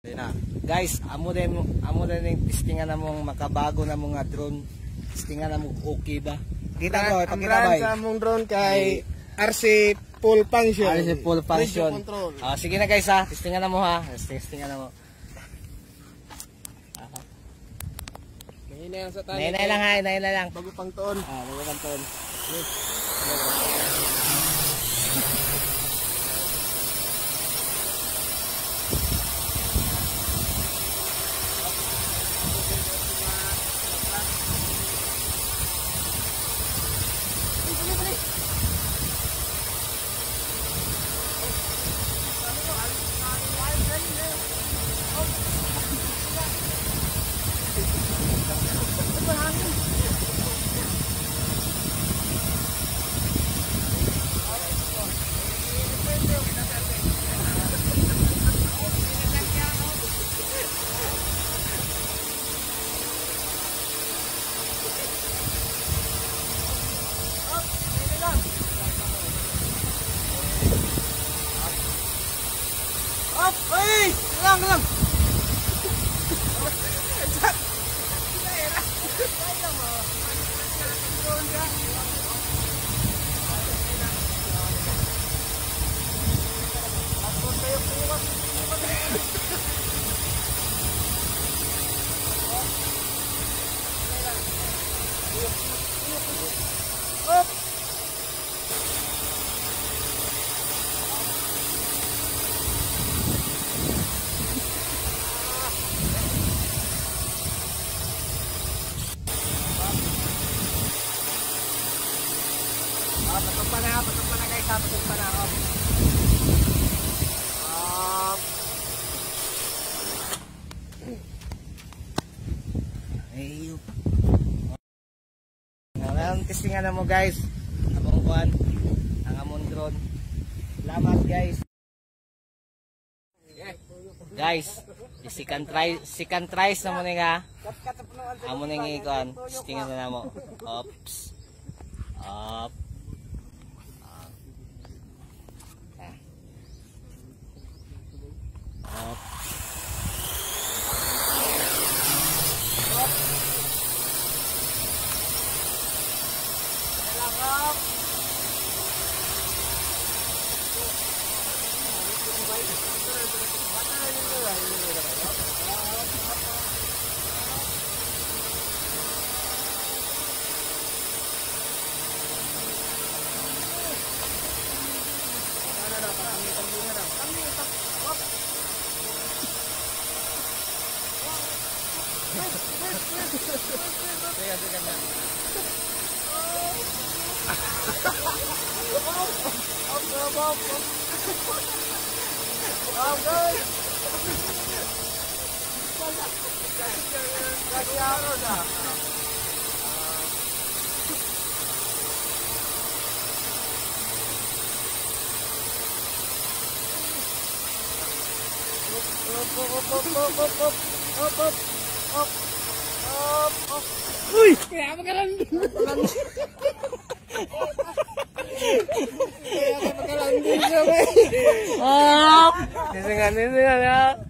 Di na. Guys, amo din amo din yung testingan na mong makabago na mga drone. Testingan na mo okay ba? Kita ko, ang pakita ba? sa mong drone kay RC Full Function. Si full function? Ah, sige na guys ha, testingan na mo ha. Testingan na mo. Mahina yan sa tali. Nay lang ha, nay lang. Bago pang taon. Ah, bago kanton. Up! Ay! Lang, patog pa na, patog pa na guys ha, patog pa na ako. Ah. Ay, Ngayon, testingan na mo guys. Abang kuhan. Ang amon drone. Salamat guys. Guys, sikan try, sikan tries na mo nga. Amo ning ikon. Testingan na mo. Oops. Up. Teka, teka na. Ông cơ bông Ông ơi Cái áo rồi à Ui, kenapa kan? 아, 죄송합니다. 죄송합니다.